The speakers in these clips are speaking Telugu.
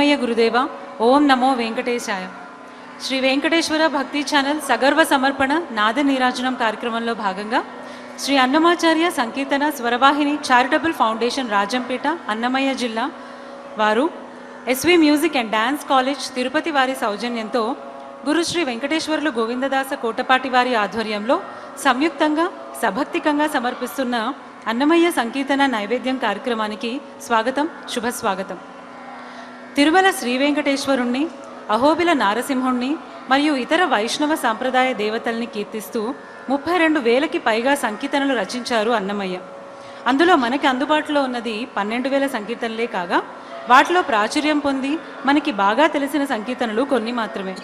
అన్నమయ్య గురుదేవ ఓం నమో వెంకటేశాయ. శ్రీ వెంకటేశ్వర భక్తి ఛానల్ సగర్వ సమర్పణ నాద నీరాజనం కార్యక్రమంలో భాగంగా శ్రీ అన్నమాచార్య సంకీర్తన స్వరవాహిని చారిటబుల్ ఫౌండేషన్ రాజంపేట అన్నమయ్య జిల్లా వారు SV music and dance college Tirupati వారి సౌజన్యంతో గురు శ్రీ వెంకటేశ్వర్లు గోవిందదాస కోటపాటి వారి ఆధ్వర్యంలో సంయుక్తంగా సభక్తికంగా సమర్పిస్తున్న అన్నమయ్య సంకీర్తన నైవేద్యం కార్యక్రమానికి స్వాగతం శుభస్వాగతం. తిరుమల శ్రీ వెంకటేశ్వరుణ్ణి అహోబిల నారసింహుణ్ణి మరియు ఇతర వైష్ణవ సాంప్రదాయ దేవతల్ని కీర్తిస్తూ ముప్పై రెండు వేలకి పైగా సంకీర్తనలు రచించారు అన్నమయ్య. అందులో మనకి అందుబాటులో ఉన్నది పన్నెండు వేల సంకీర్తనలే కాగా వాటిలో ప్రాచుర్యం పొంది మనకి బాగా తెలిసిన సంకీర్తనలు కొన్ని మాత్రమే.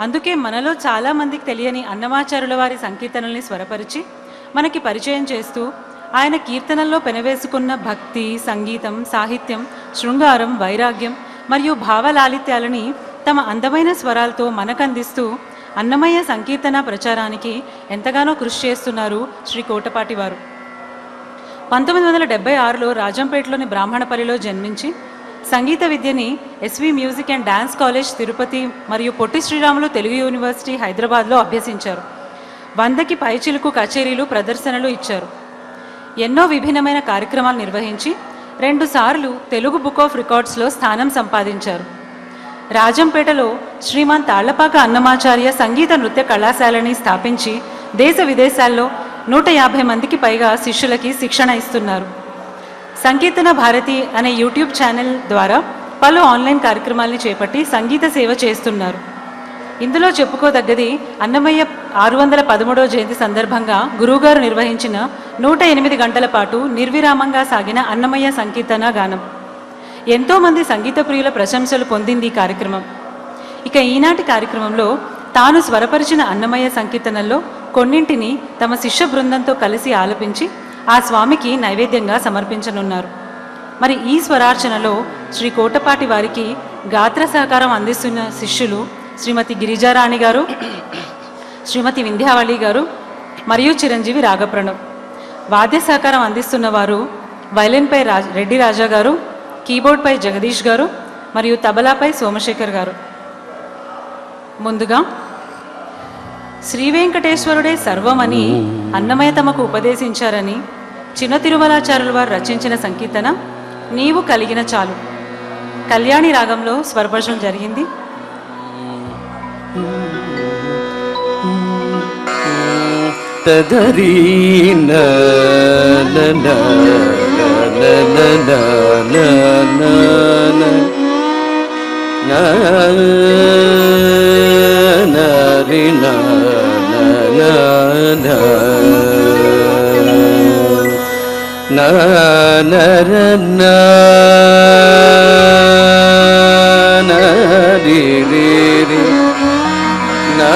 అందుకే మనలో చాలామందికి తెలియని అన్నమాచారుల వారి సంకీర్తనల్ని స్వరపరిచి మనకి పరిచయం చేస్తూ ఆయన కీర్తనల్లో పెనవేసుకున్న భక్తి సంగీతం సాహిత్యం శృంగారం వైరాగ్యం మరియు భావలాలిత్యాలని తమ అందమైన స్వరాలతో మనకందిస్తూ అన్నమయ్య సంకీర్తన ప్రచారానికి ఎంతగానో కృషి చేస్తున్నారు శ్రీ కోటపాటి వారు. పంతొమ్మిది వందల డెబ్బై ఆరులో రాజంపేటలోని బ్రాహ్మణపల్లిలో జన్మించి సంగీత విద్యని SV music and dance college Tirupati మరియు పొట్టి శ్రీరాములు తెలుగు యూనివర్సిటీ హైదరాబాద్లో అభ్యసించారు. వందకి పైచిలుకు కచేరీలు ప్రదర్శనలు ఇచ్చారు. ఎన్నో విభిన్నమైన కార్యక్రమాలు నిర్వహించి రెండుసార్లు తెలుగు బుక్ ఆఫ్ రికార్డ్స్లో స్థానం సంపాదించారు. రాజంపేటలో శ్రీమాన్ తాళ్ళపాక అన్నమాచార్య సంగీత నృత్య కళాశాలని స్థాపించి దేశ విదేశాల్లో నూట యాభై మందికి పైగా శిష్యులకి శిక్షణ ఇస్తున్నారు. సంకీర్తన భారతి అనే యూట్యూబ్ ఛానల్ ద్వారా పలు ఆన్లైన్ కార్యక్రమాల్ని చేపట్టి సంగీత సేవ చేస్తున్నారు. ఇందులో చెప్పుకోదగ్గది అన్నమయ్య ఆరు వందల పదమూడవ జయంతి సందర్భంగా గురువుగారు నిర్వహించిన నూట ఎనిమిది గంటల పాటు నిర్విరామంగా సాగిన అన్నమయ్య సంకీర్తన గానం. ఎంతోమంది సంగీత ప్రియుల ప్రశంసలు పొందింది ఈ కార్యక్రమం. ఇక ఈనాటి కార్యక్రమంలో తాను స్వరపరిచిన అన్నమయ్య సంకీర్తనల్లో కొన్నింటిని తమ శిష్య బృందంతో కలిసి ఆలపించి ఆ స్వామికి నైవేద్యంగా సమర్పించనున్నారు. మరి ఈ స్వరార్చనలో శ్రీ కోటపాటి వారికి గాత్ర సహకారం అందిస్తున్న శిష్యులు శ్రీమతి గిరిజారాణి గారు శ్రీమతి వింధ్యావళి గారు మరియు చిరంజీవి రాగప్రణవ్ వాద్య సహకారం అందిస్తున్న వారు వైలిన్పై రాజ్ రెడ్డి రాజా గారు కీబోర్డ్పై జగదీష్ గారు మరియు తబలాపై సోమశేఖర్ గారు. ముందుగా శ్రీ వెంకటేశ్వరుడే సర్వమని అన్నమయ్య తమకు ఉపదేశించారని చిన్న తిరుమలాచార్యుల వారు రచించిన సంకీర్తన నీవు కలిగిన చాలు. కళ్యాణి రాగంలో స్వరపరచడం జరిగింది. తదరీ న న న న న న న న న న న రి న న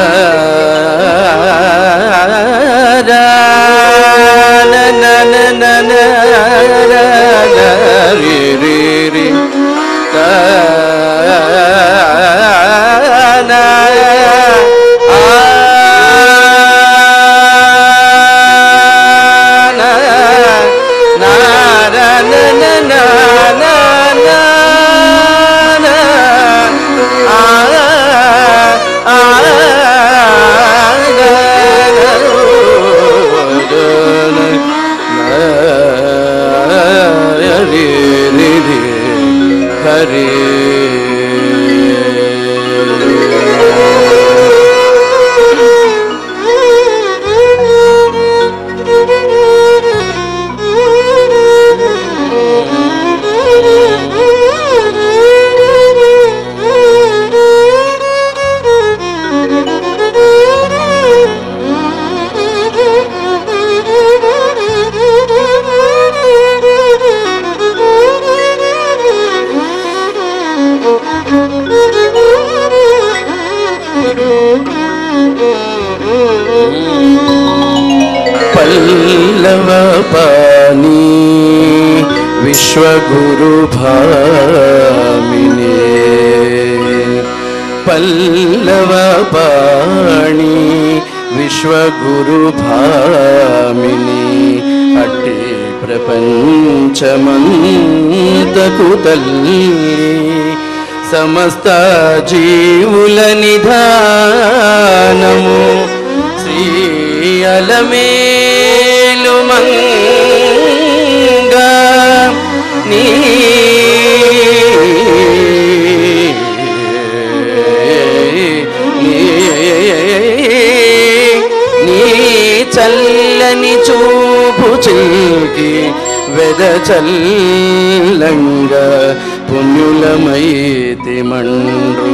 పుణ్యులమైతి మండు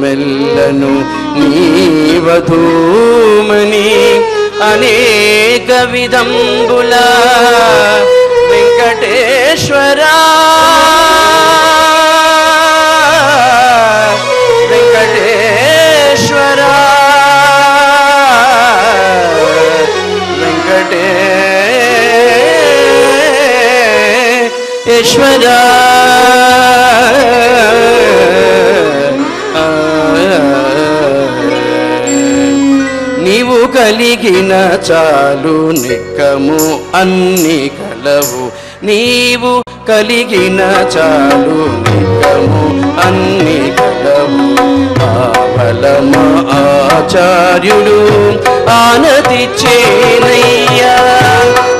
మెల్లను నీవధూమని అనేక విధంబుల వెంకటేశ్వరా వెంకటేశ్వరా నీవు కలిగిన చాలు నిక్కము అన్ని కలవు. నీవు కలిగిన చాలు నిక్కము అన్ని కలవు. ఆవలమ ఆచార్యుడు ఆనతి చేనయ్యా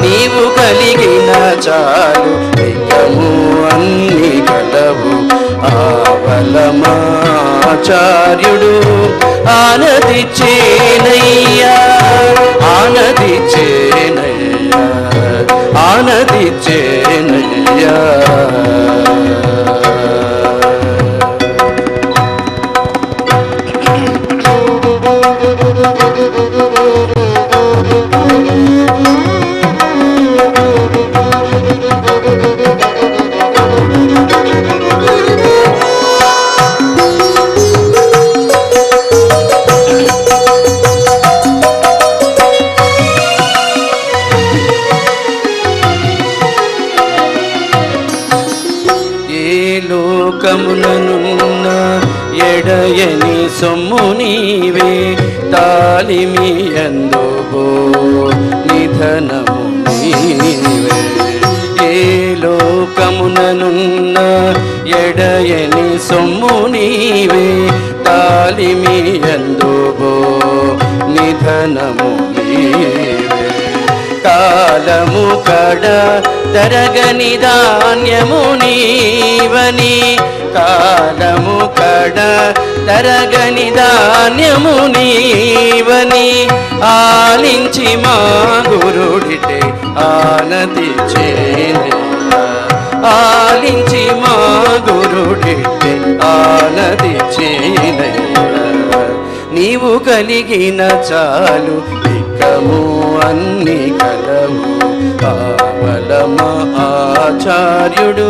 నీవు కలిగిన చాలు నిక్కము అన్ని కలవు. ఆవలమాచార్యుడు ఆనది చేనయ్యా ఆనది చేనయ్యా ఆనది చేనయ్యా ఏ ఎడయని సొమ్ము నీవే తాలిమి అందుబో నిధనము నీవే. ఏ లోకముననున్న ఎడయని సొమ్ము నీవే తాలిమి అందుబో నిధనము నీవే. కాలము కడ తరగని ధాన్యము నీవని. కాలము కడ తరగని ధాన్యము నీవని. ఆలించి మా గురుడిటే ఆనతి చేనయ్యా ఆలించి మా గురుడిటే ఆనతి చేనయ్యా నీవు కలిగిన చాలు ఇకము అన్ని కలవు ఆవలమ ఆచార్యుడు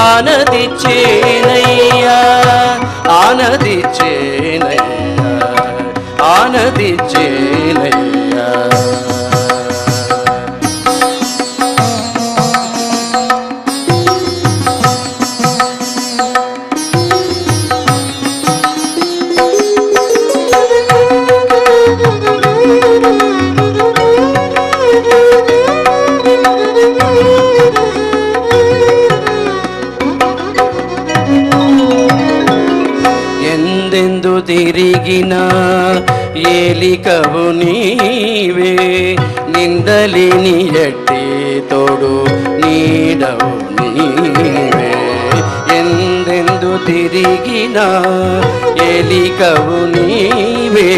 ఆనది చేనయ్యా ఆనది చేనయ్యా ఆనది చేనయ్యా తిరిగినా ఏలికవు నీవే నిందలిని ఎట్టి తోడు నీడవు నీవే ఎందెందు తిరిగినా ఏలికవు నీవే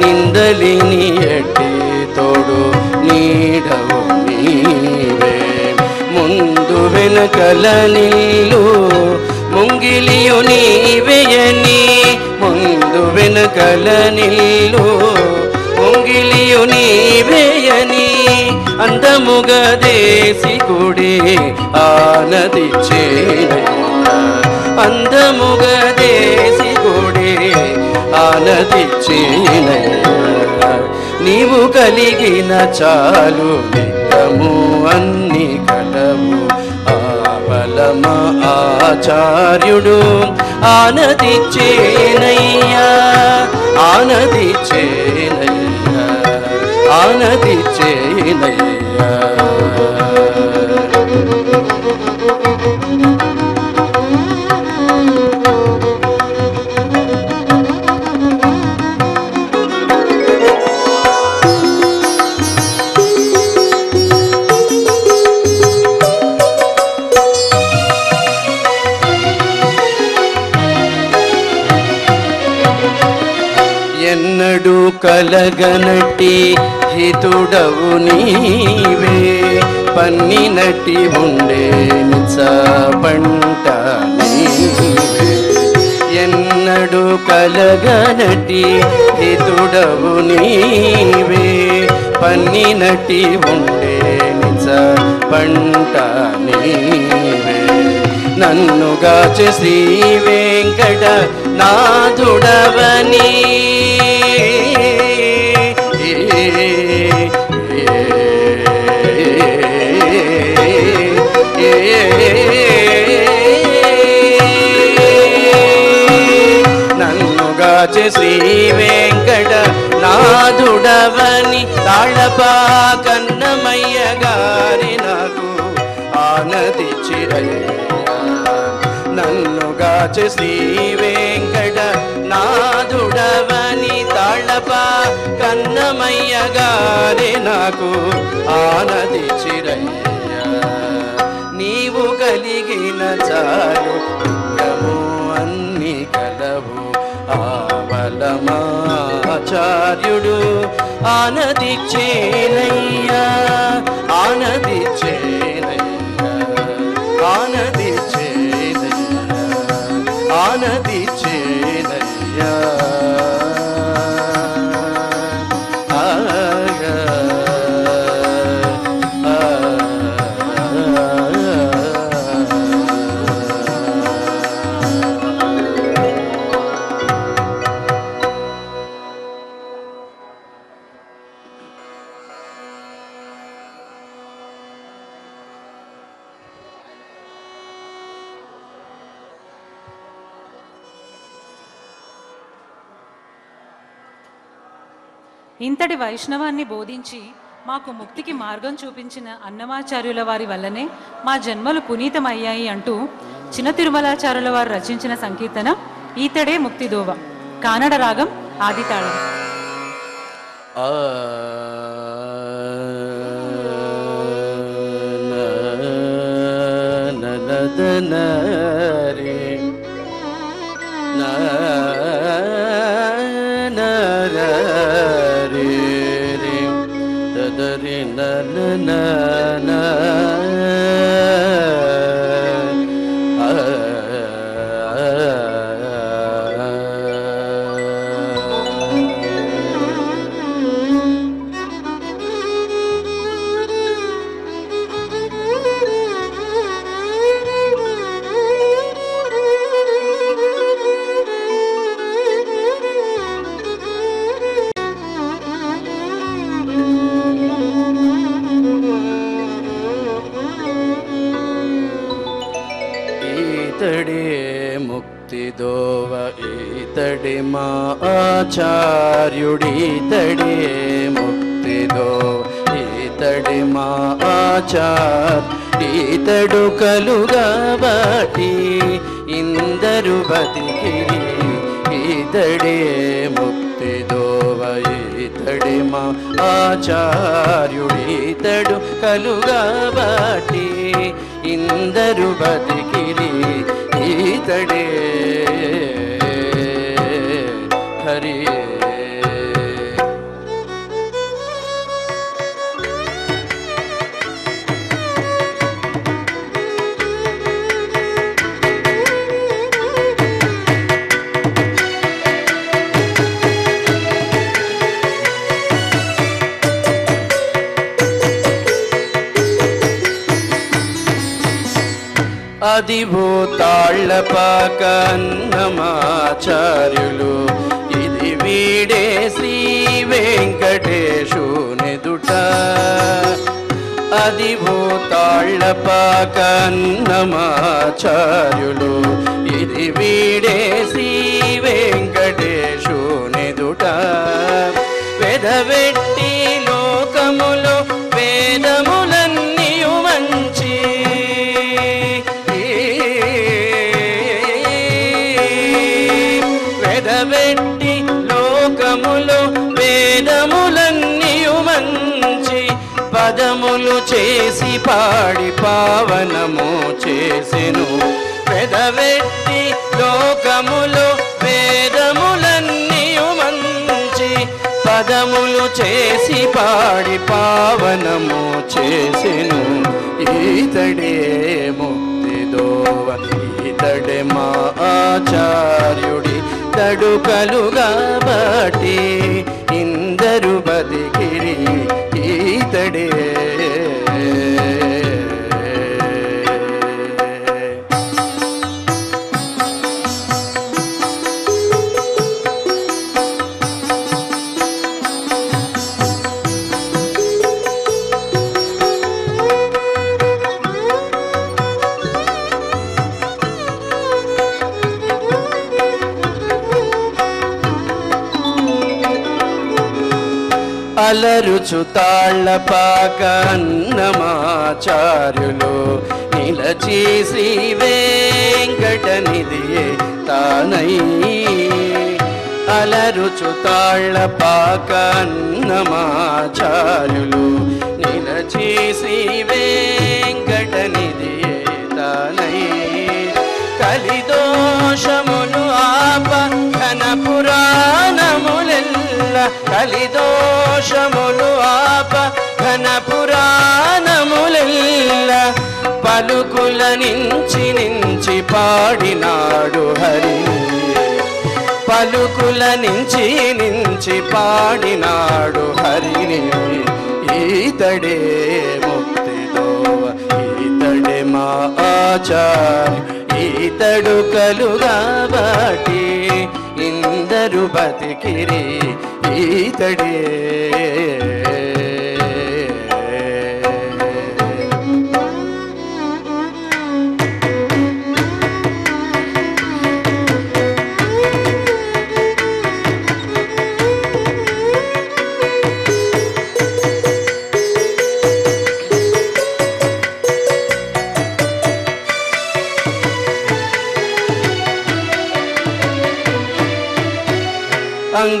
నిందలిని ఎట్టి తోడు నీడవు నీవే ముందు వెనకల నీళ్ళు ముంగిలియు నీవేయని ముందు వెనకల నీళ్ళు ముంగిలియు నీవేయని అందముగా దేశి కుడి ఆనది చేనయ్యా అందముగా దేశి కుడి ఆనది నీవు కలిగిన చాలు నిత్యము అన్ని కలవు ఆవలమ ఆచార్యుడు. ఆనది చేనయ్యా ఆనది చేనయ్యా ఆనదిచ్చేనయ్యా కలగనటి హితుడవు నీవే. పన్నినట్టి ఉండే నిచ్చ పంట నీవే. ఎన్నడు కలగనటి హితుడవు నీవే. పన్నినటి ఉండే నిజ పంట నీవే. నన్నుగాచే శ్రీ వెంకట నాథుడవని నన్నుగాచే శ్రీ వెంకట నాదుడవని తాళపా కన్నమయ్య గారి నాకు ఆనది నన్ను నన్నుగాచే శ్రీ వెంకట నాదుడవని తాళపా కన్నమయ్య గారి నాకు ఆనది చిరయ్య నీవు కలిగిన చాలు పుణ్యము. ఆవలమాచార్యుడు ఆనది చేనయ్యా వైష్ణవాన్ని బోధించి మాకు ముక్తికి మార్గం చూపించిన అన్నమాచార్యుల వారి వల్లనే మా జన్మలు పునీతమయ్యాయి అంటూ చిన్న తిరుమలాచార్యుల వారు రచించిన సంకీర్తన ఈతడే ముక్తిదోవ కానడ రాగం ఆదితాళం ఆ لا لا لا لا ఆచార్యుడీతడే ముక్తిదోవ ఈతడి మా ఆచార్. ఈతడు కలుగబటి ఇందరు బతికిరి ఈతడే ముక్తిదోవ ఈతడి మా ఆచార్యుడీతడు కలుగబటి ఇందరు బతికిరి ఈతడే అది భూతాళ్ళపాక అన్నమాచార్యులు ఇది వీడే శ్రీ వెంకటేశునిదుట. నెదుట అది భూతాళ్ళపాక అన్నమాచార్యులు ఇది వీడే శ్రీ వెంకటేశునిదుట. వెదవెట్ పాడి పావనము చేసెను. పెదవెట్టి లోకములో వేదములన్నీ మంచి పదములు చేసి పాడి పావనము చేసెను. ఈతడే ముక్తిదోవ ఈతడే మా ఆచార్యుడి తడుకలుగా బట్టి అలరుచు తాళ్ళపాక అన్నమాచార్యులు నిలచి శ్రీ వెంకట తానై. అలరుచు తాళ్ళపాక అన్నమాచార్యులు నిలచి శ్రీ వెంకట తానై. కలిదోషమును ఆప ఘన పురాణములెల్ పురాణములెల్ల కలిదోషములు ఆప ఘన పురాణములెల్ల పలుకుల నించి నించి పాడినాడు హరి. పలుకుల నించి నించి పాడినాడు హరిని ఈతడే ముక్తిదోవ ఈతడే మా ఆచార్య ఈతడు కలుగా బాటి ఇందరు బతికిరి. ఈతడే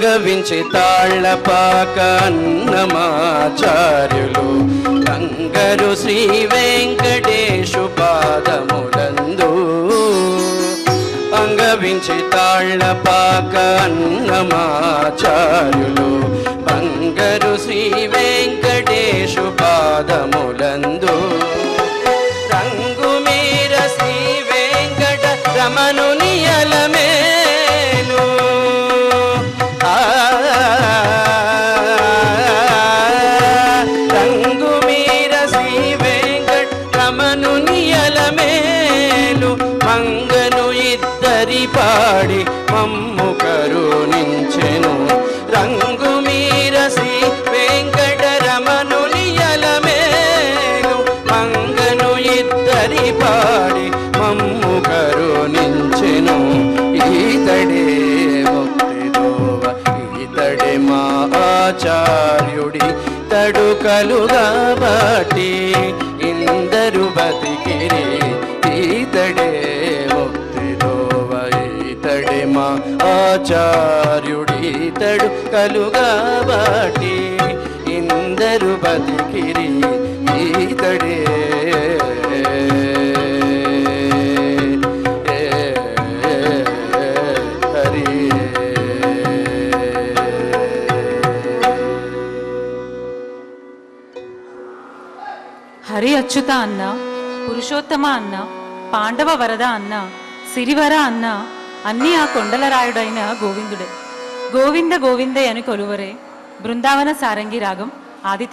అంగవించి తాళ్ళపాక అన్నమాచార్యులు. గంగరు శ్రీ వెంకటేశు పాదములందు. అంగవించి తాళ్ళపాక అన్నమాచార్యులు. బంగరు శ్రీ వెంకటేశు పాదములందు. తడుకలుగా బాటి ఇందరు బతికిరి ఈతడే ముక్తిదోవ ఈతడే మా ఆచార్యుడితడు కలుగా బాటి ఇందరు బతికి హరి అచ్యుత అన్న పురుషోత్తమ అన్న పాండవ వరద అన్న సిరివర అన్న అన్నీ ఆ కొండల రాయుడైన గోవిందుడే గోవింద గోవిందే అని కొలువరే బృందావన సారంగి రాగం ఆది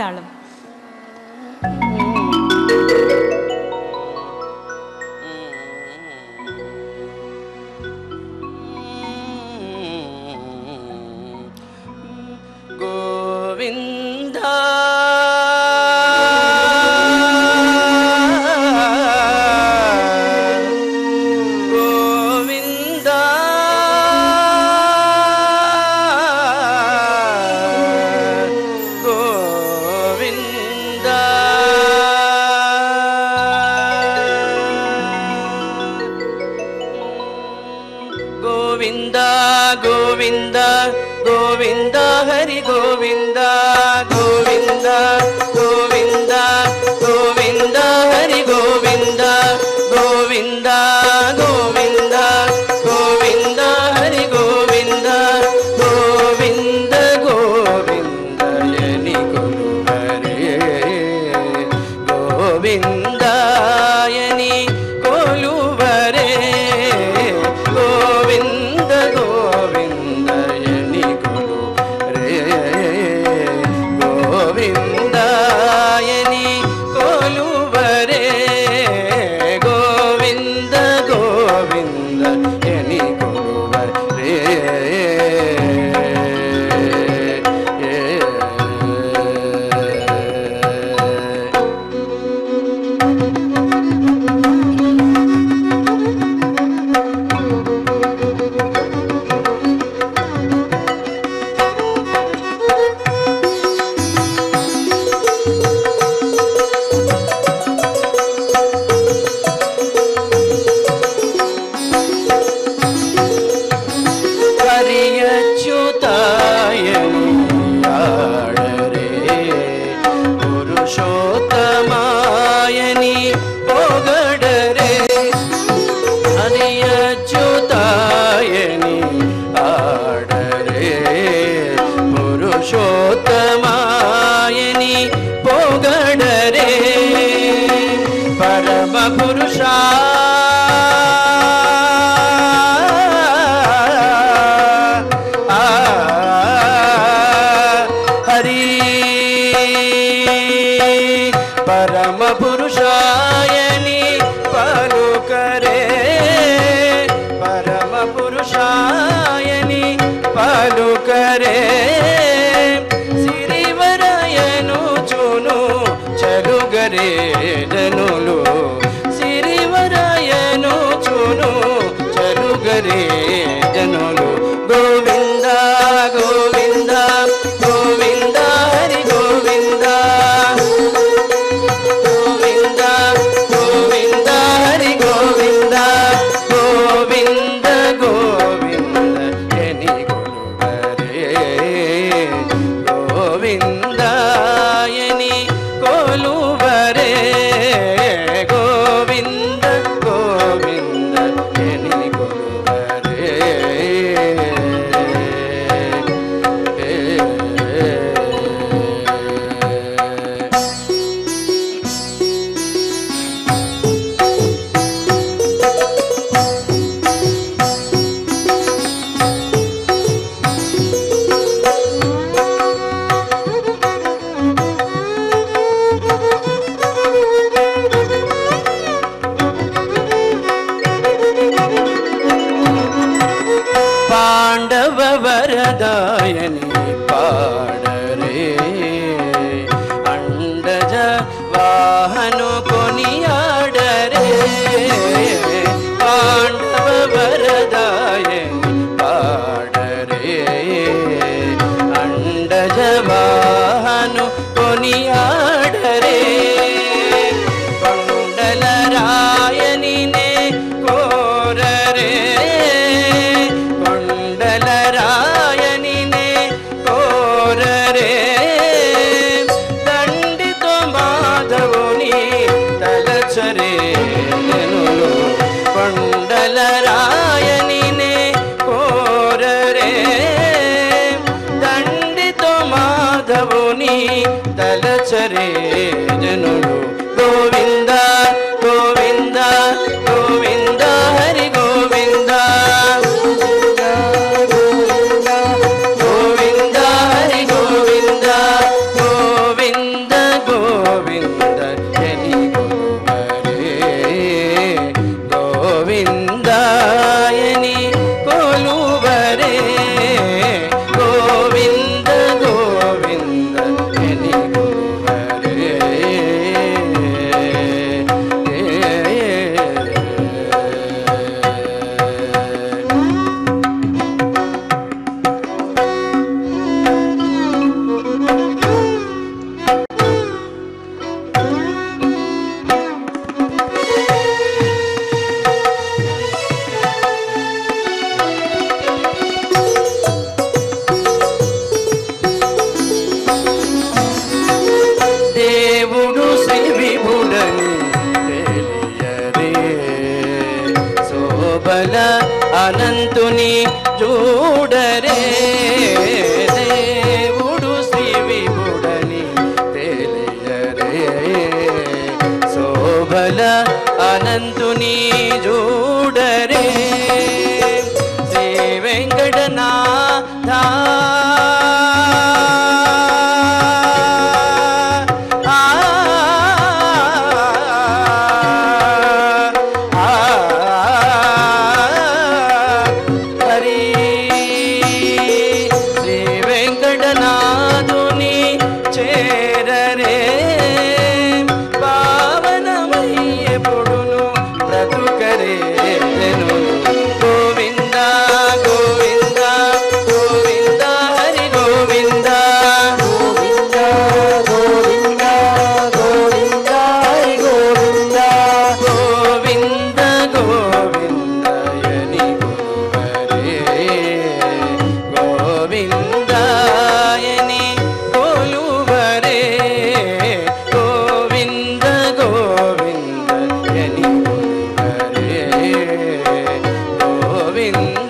வென்று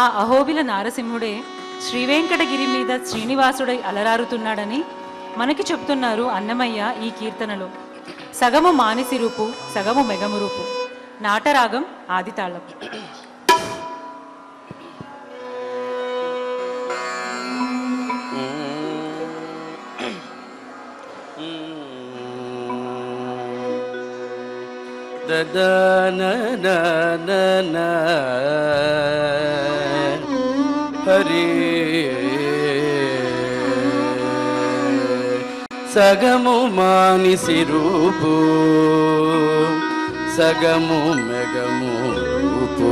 ఆ అహోబిల నారసింహుడే శ్రీవేంకటగిరి మీద శ్రీనివాసుడై అలరారుతున్నాడని మనకి చెప్తున్నారు అన్నమయ్య ఈ కీర్తనలో. సగము మానిసి రూపు సగము మెగము రూపు నాటరాగం ఆదితాళం. దదనననన హరి సగము మానిసి రూపు సగము మెగము రూపు.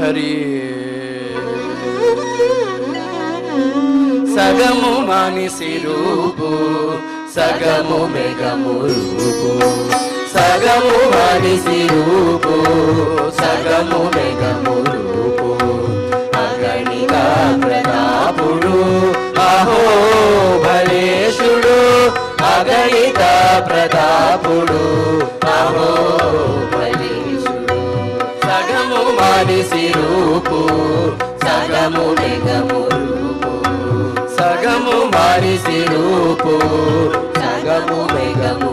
హరి సగము మానిసి రూపు సగము మెగము రూపు. సగము మనిషి రూపు సగము మెగము రూపు. అగణిత ప్రతాపుడు అహో భలేషుడు అగణిత ప్రతాపుడు అహో భలేషుడు సగము మనిషి రూపు సగము మెగము రూపు. సగము మనిషి రూపు సగము మెగము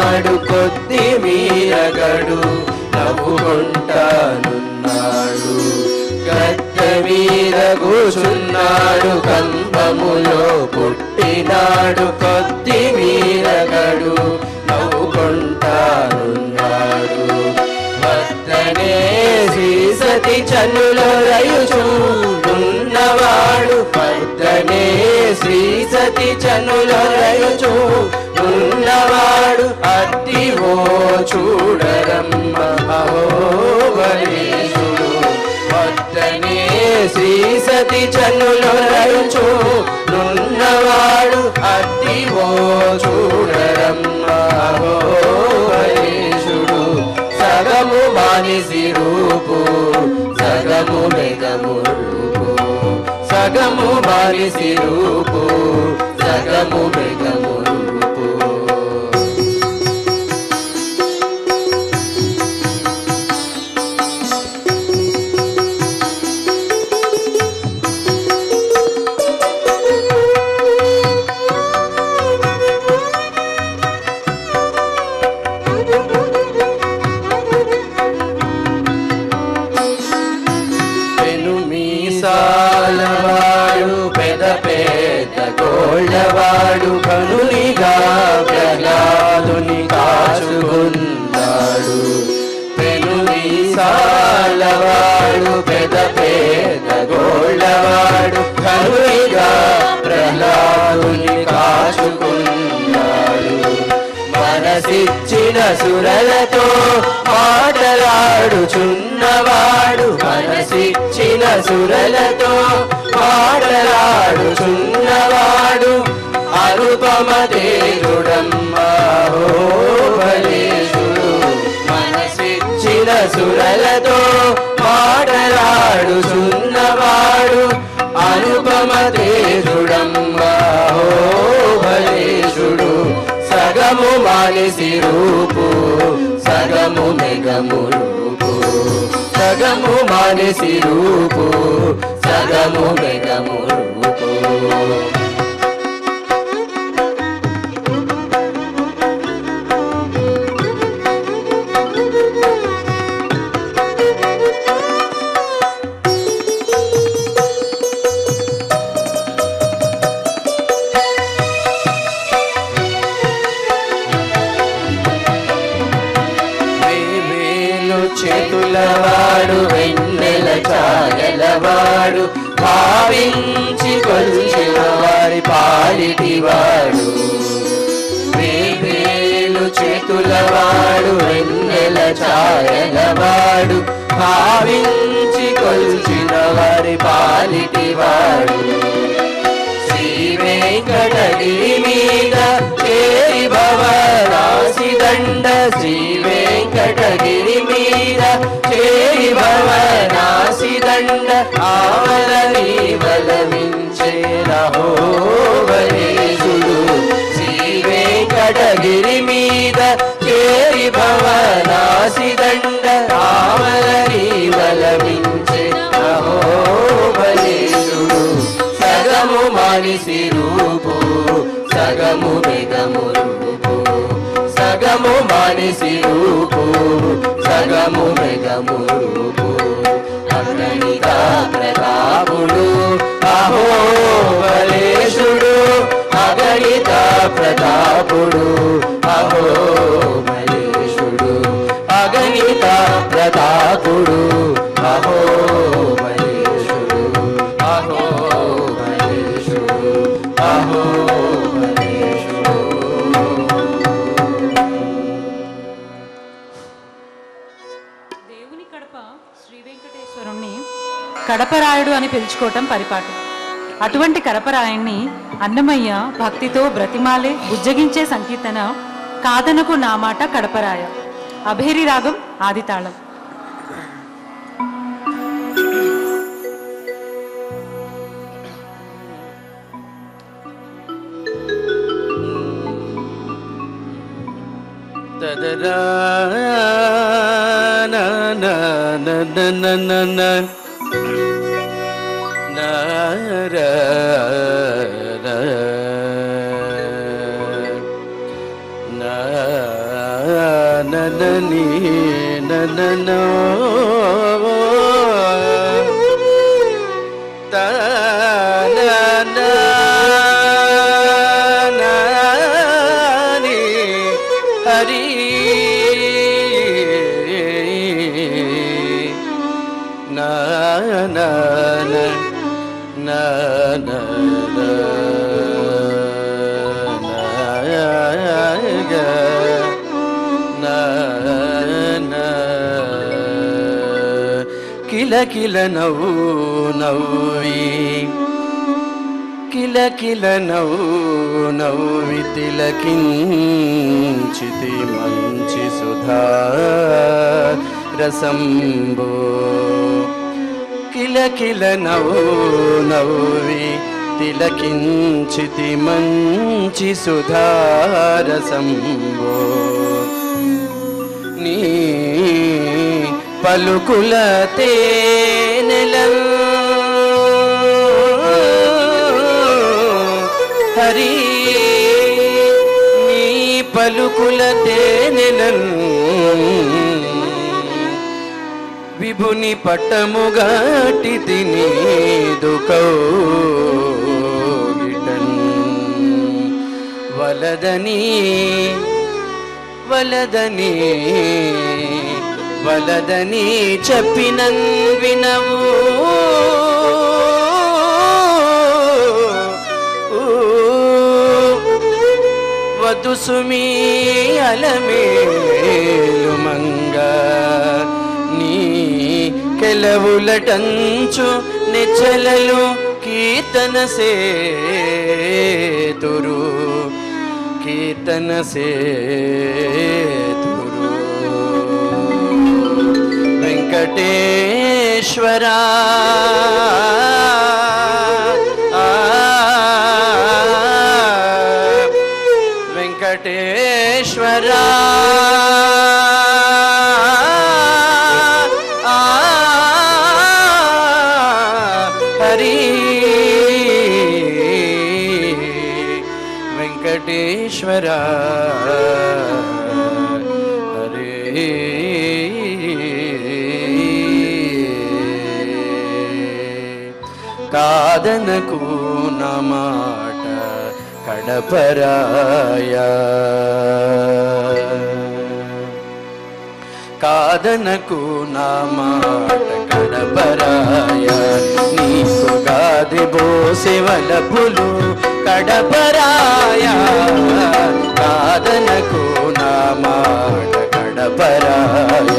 నాడు కొద్ది మీరగడు నవ్వుకుంటానున్నాడు. గద్ద మీద కూచున్నాడు కంబములో పుట్టినాడు కొద్ది మీరగడు నవ్వుకుంటానున్నాడు. భక్తనే సతి చనులో రయుచు ఉన్నవాడు భక్తనే శ్రీసతి చనులో రయుచు ఉన్నవాడు అద్దివో చూడరమ్మ. అహోవరీశుడు వద్దనే శ్రీ శ్రీసతి చనులో రయుచు నున్నవాడు అద్దివో చూడరమ్మ. అహోవరీశుడు సగము మానిసి రూపు సగము మెగము రూపు. సగము మానిసి రూపు సగము మెగము సురలతో మాటలాడుచున్నవాడు. మనసిచ్చిన సురలతో మాటలాడుచున్నవాడు. అనుపమ దేవుడమ్మోబలేశుడు మనసిచ్చిన సురలతో మాటలాడుచున్నవాడు. అనుపమ దేవుడమ్మోబలేశుడు సగము మానిసి రూపు సగము మెగము రూపు. సగము మానిసి రూపు సగము మెగము రూపు. భావించి కొలిచిన వారి పాలిటి వాడు. వేలు చేతుల వాడు వెన్నెల చాయలవాడు భావించి కొలిచిన వారి పాలిటి వాడు. శ్రీ వెంకటగిరి మీద చేరి భవరాశి దండ. శ్రీ మీద చేరి భవనాశి దండ. ఆవల భువనేశుడు శ్రీ వెంకటగిరి మీద కేరి చేరి భవనాసిదండ కామలని వలమించే అహోబలేశుడు సగము మనిషి రూపు సగము విధము రూపు. సగము మనిషి రూపు సగము విధము రూపు. రాముడు అహోబలేశుడు అగణిత ప్రతాపుడు. అహో అగణిత ప్రతాపుడు. అహో కడపరాయుడు అని పిలుచుకోవటం పరిపాటు. అటువంటి కడపరాయుణ్ణి అన్నమయ్య భక్తితో బ్రతిమాలే బుజ్జగించే సంకీర్తన కాదనకు నా మాట కడపరాయ. అభేరి రాగం ఆదితాళం. తదరా నా na na na na na na na na na na na కిల నవ్వు నవ్వి కిల కిల నవ్వు నవ్వి తిలకించితి మంచి సుధా రసంబో కిల కిల నవ్వు నవ్వి తిలకించితి మంచి సుధా పలుకుల తేనెలం హరి నీ పలుకుల తేనెలను విభుని పట్టముగాటి తిని దుకౌగిటన్ వలదని వలదని వలదని చెప్పిన వినవు. వద్దు సుమీ అలమేలు మంగ. నీ కెలవులటంచు నిచ్చలలు కీర్తన సేతురు. కీర్తన సేతు वेङ्कटेश्वरा పరాయ. కాదనకు నా నీకు గాది బోసెవల పులు కడపరాయ. కాదనకు నా కడపరాయ.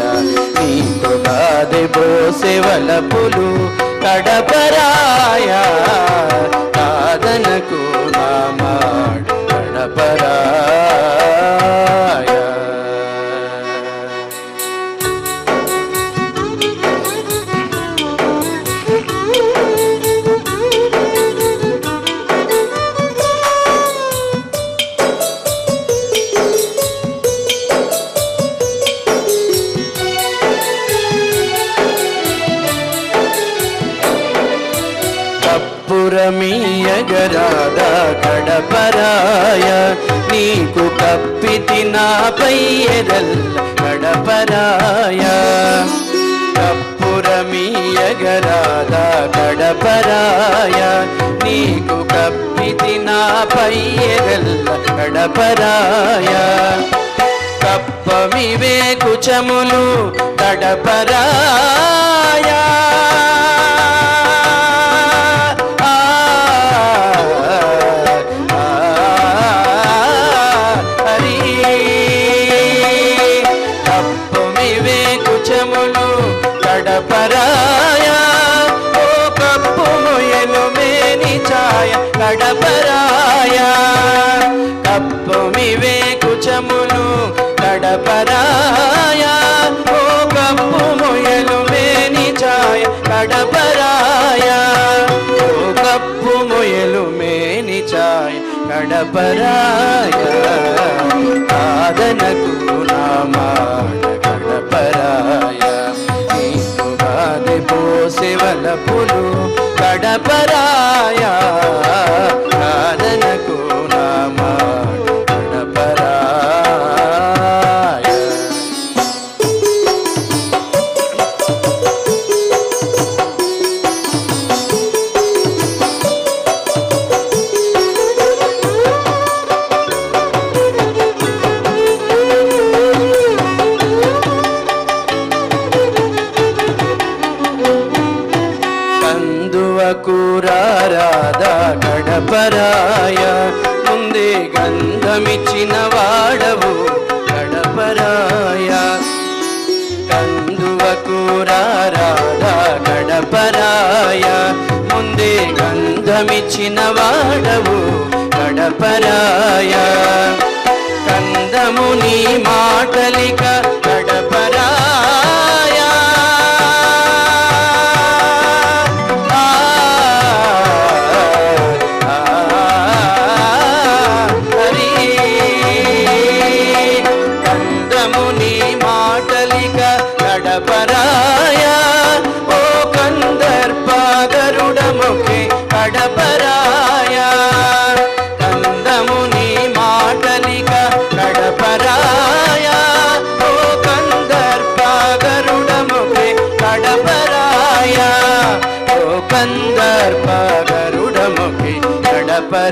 నీకు గాది బోసెవల పులు కడపరాయ. కాదనకు నామా கவித்தின பையரல் கடபராய கப்புரமீயகராத கடபராய நீக்கு கப்பித்தின பையரல் கடபராய కప్పమివే కుచములు తడపరాయా ചായ കടപരായ ആദനകുണമാ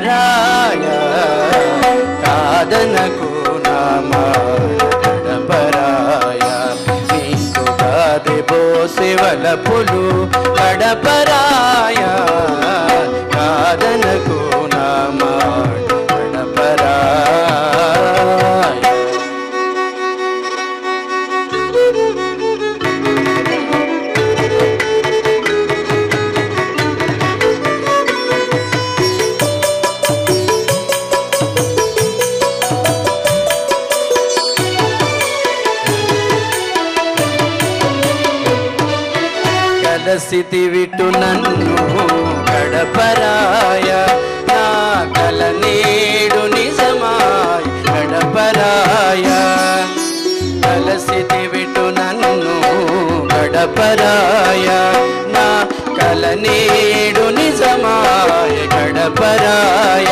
రాణ కాదనకు నామాడపరాయ నీకు కాదే బోసెవల పులు కడపరాయా స్థితి విటు నన్ను గడపరాయ నా కల నేడు నిజమాయ గడపరాయ కల స్థితి విటు నన్ను గడపరాయ నా కల నేడు నిజమాయ గడపరాయ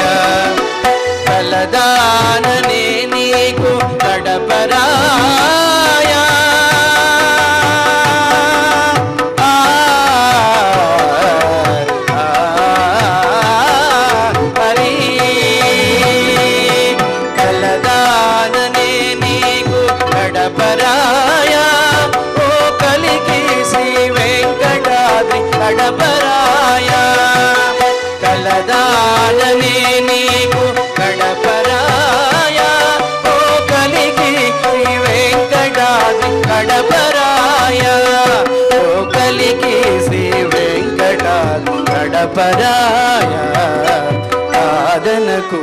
కలదాననే నీకు గడపరాయ గడపరాయ ఆదనకు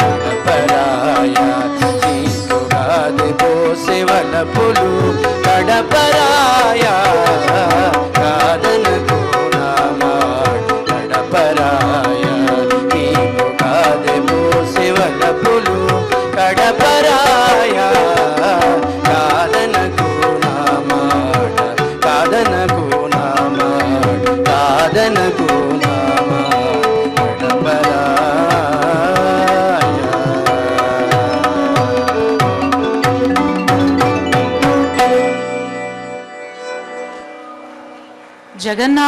గడపరాయ నీకుగాది పోసే వలపులు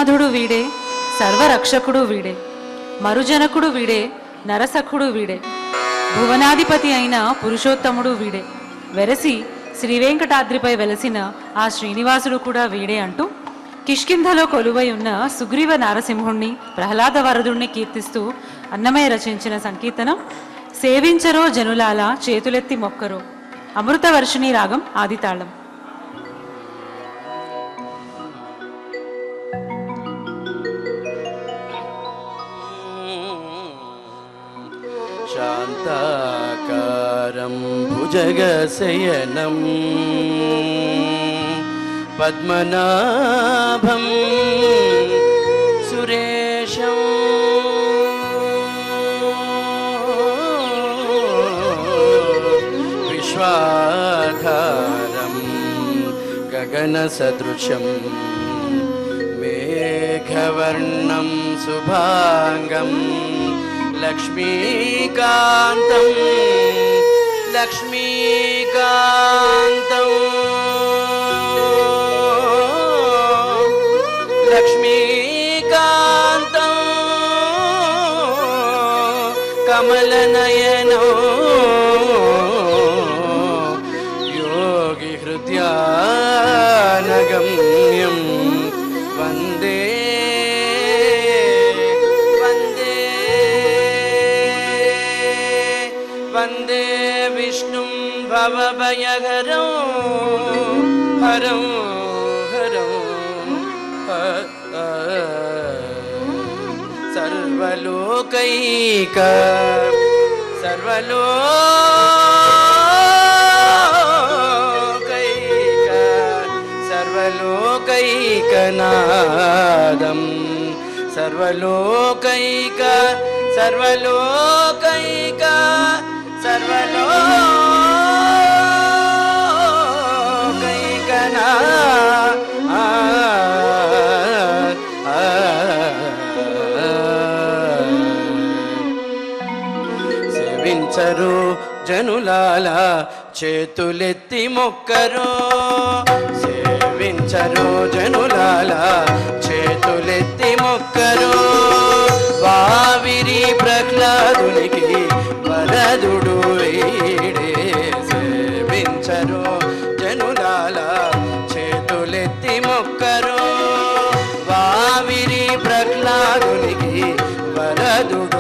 జగన్నాథుడు వీడే సర్వరక్షకుడు వీడే మరుజనకుడు వీడే నరసఖుడు వీడే భువనాధిపతి అయిన పురుషోత్తముడు వీడే. వెరసి శ్రీవేంకటాద్రిపై వెలసిన ఆ శ్రీనివాసుడు కూడా వీడే అంటూ కిష్కింధలో కొలువై ఉన్న సుగ్రీవ నారసింహుణ్ణి ప్రహ్లాద వరదుణ్ణి కీర్తిస్తూ అన్నమయ్య రచించిన సంకీర్తనం సేవించరో జనులాల చేతులెత్తి మొక్కరో. అమృతవర్షిణి రాగం ఆదితాళం. जगशयनम् पद्मनाभं सुरेशम् विश्वाघारं गगनसदृशं मेघवर्णं सुभाङ्गं लक्ष्मीकान्तम् लक्ष्मीकान्तौ। हरौ हरौ सर्वलोकैक सर्वलो सर्वलोकैकनादं सर्वलोकैक सर्व జనులాల చేతులెత్తి మొక్కరు సేవించరు జనులాల చేతులెత్తి మొక్కరు. వావిరి ప్రహ్లాదునికి వరదుడు వీడే సేవించరు జనులాల చేతులెత్తి మొక్కరు. వావిరి ప్రహ్లాదునికి వరదుడు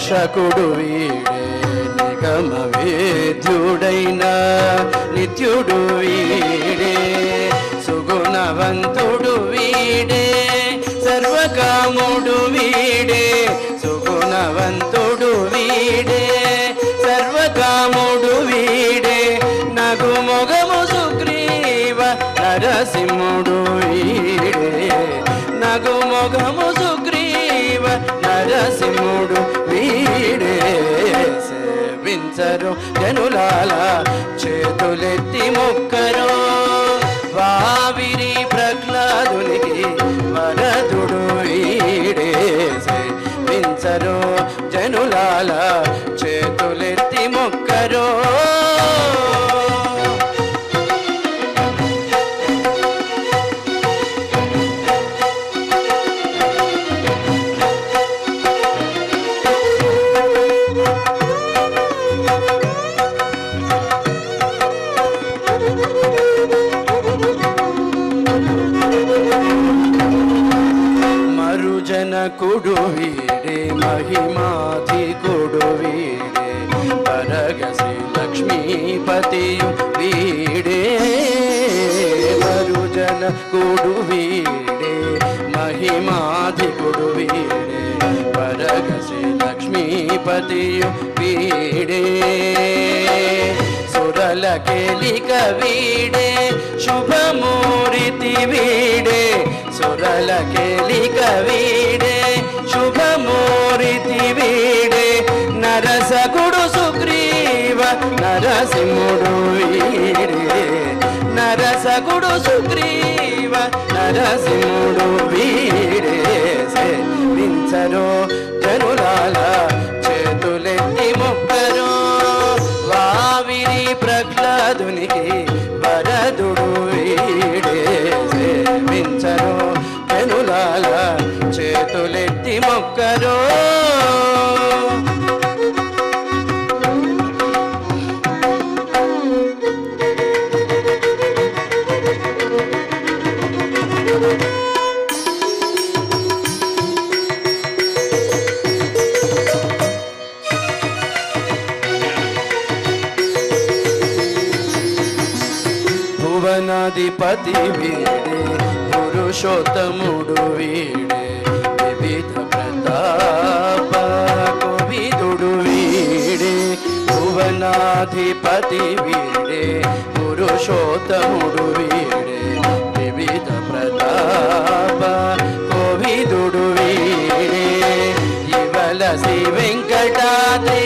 రక్షకుడు వీడే నిగమ వేద్యుడైన నిత్యుడు వీడే సుగుణవంతుడు వీడే సర్వకాముడు వీడే సుగుణవంతుడు వీడే సర్వకాముడు వీడే నగు మొగము సుగ్రీవ నరసింహుడు వీడే నగు మొగము వీడే సేవించరు జనులాల చేతులెత్తి మొక్కరు. వావిరి ప్రహ్లాదునికి వరదుడు వీడే సేవించరు జనులాలా वीडे शुभ मूरिति वीडे सुरी कीडे शुभ मूरिति वीडे नरस गुरु सुग्रीव नरसिंहुडु वीडे नरस गुरु सुग्रीव नरसिंहुडु वीडे ప్రహ్లాదునికి వరదుడు వీడే. సేవించరు పెనులాల చేతులెత్తి మొక్కరో భువనాధిపతి వీడే పురుషోత్తముడు వీడే వివిధ ప్రతాప కోవిదుడు వీడే భువనాధిపతి వీడే పురుషోత్తముడు వీడే వివిధ ప్రతాప కోవిదుడు వీడే ఇవలసి వెంకటాద్రి